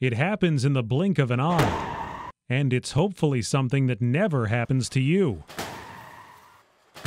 It happens in the blink of an eye. And it's hopefully something that never happens to you.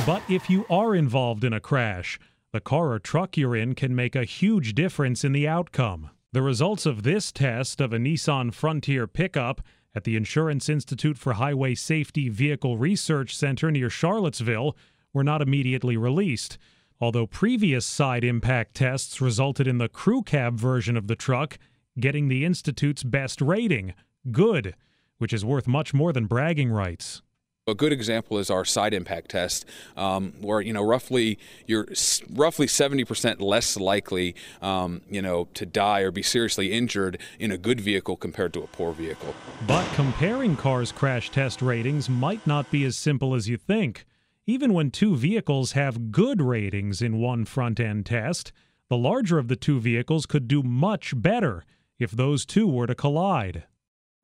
But if you are involved in a crash, the car or truck you're in can make a huge difference in the outcome. The results of this test of a Nissan Frontier pickup at the Insurance Institute for Highway Safety Vehicle Research Center near Charlottesville were not immediately released, although previous side impact tests resulted in the crew cab version of the truck getting the Institute's best rating, good, which is worth much more than bragging rights. A good example is our side impact test, um, where you know roughly you're roughly 70% less likely, um, you know, to die or be seriously injured in a good vehicle compared to a poor vehicle. But comparing cars' crash test ratings might not be as simple as you think. Even when two vehicles have good ratings in one front end test, the larger of the two vehicles could do much better if those two were to collide.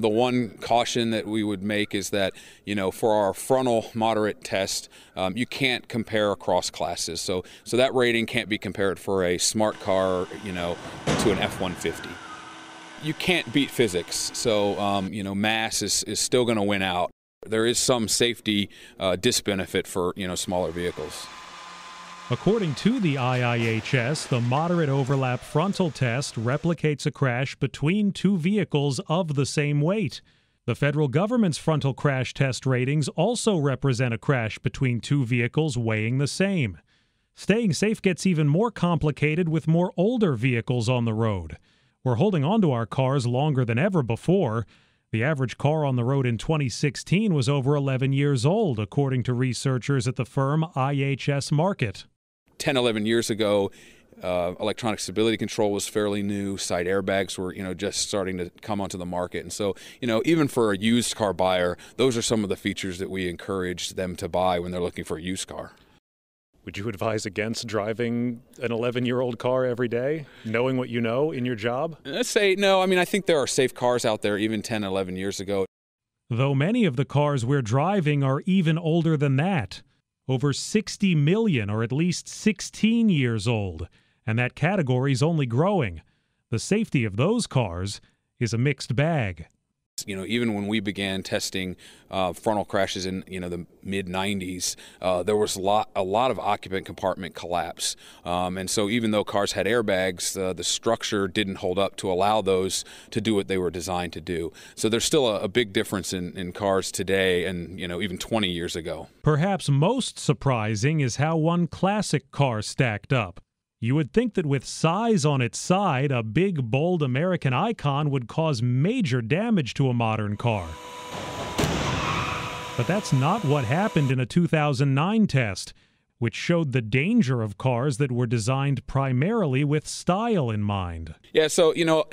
The one caution that we would make is that, you know, for our frontal moderate test, um, you can't compare across classes. So, so that rating can't be compared for a smart car, you know, to an F 150. You can't beat physics. So, um, you know, mass is, is still going to win out. There is some safety uh, disbenefit for, you know, smaller vehicles. According to the IIHS, the moderate overlap frontal test replicates a crash between two vehicles of the same weight. The federal government's frontal crash test ratings also represent a crash between two vehicles weighing the same. Staying safe gets even more complicated with more older vehicles on the road. We're holding onto our cars longer than ever before. The average car on the road in 2016 was over 11 years old, according to researchers at the firm IHS Markit. 10, 11 years ago, uh, electronic stability control was fairly new. Side airbags were, you know, just starting to come onto the market. And so, you know, even for a used car buyer, those are some of the features that we encourage them to buy when they're looking for a used car. Would you advise against driving an 11 year old car every day, knowing what you know in your job? Let's say no. I mean, I think there are safe cars out there even 10, 11 years ago. Though many of the cars we're driving are even older than that over 60 million or at least 16 years old, and that category is only growing. The safety of those cars is a mixed bag. You know, even when we began testing uh, frontal crashes in you know the mid 90s, uh, there was a lot a lot of occupant compartment collapse, um, and so even though cars had airbags, uh, the structure didn't hold up to allow those to do what they were designed to do. So there's still a, a big difference in, in cars today, and you know even 20 years ago. Perhaps most surprising is how one classic car stacked up. You would think that with size on its side, a big, bold American icon would cause major damage to a modern car. But that's not what happened in a 2009 test, which showed the danger of cars that were designed primarily with style in mind. Yeah, so, you know,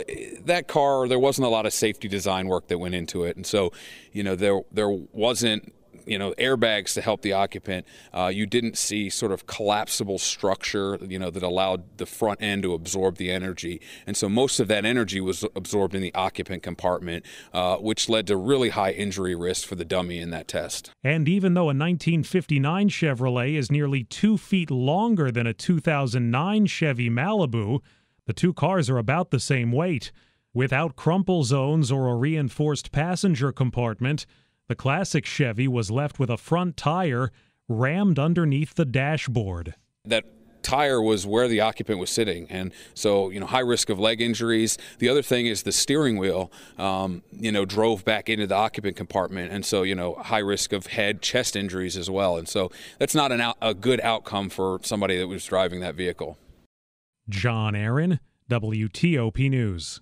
that car, there wasn't a lot of safety design work that went into it. And so, you know, there, there wasn't you know airbags to help the occupant. Uh, you didn't see sort of collapsible structure, you know, that allowed the front end to absorb the energy, and so most of that energy was absorbed in the occupant compartment, uh, which led to really high injury risk for the dummy in that test. And even though a 1959 Chevrolet is nearly two feet longer than a 2009 Chevy Malibu, the two cars are about the same weight. Without crumple zones or a reinforced passenger compartment, the classic Chevy was left with a front tire rammed underneath the dashboard. That tire was where the occupant was sitting, and so you know high risk of leg injuries. The other thing is the steering wheel, um, you know, drove back into the occupant compartment, and so you know high risk of head chest injuries as well. And so that's not an out, a good outcome for somebody that was driving that vehicle. John Aaron, WTOP News.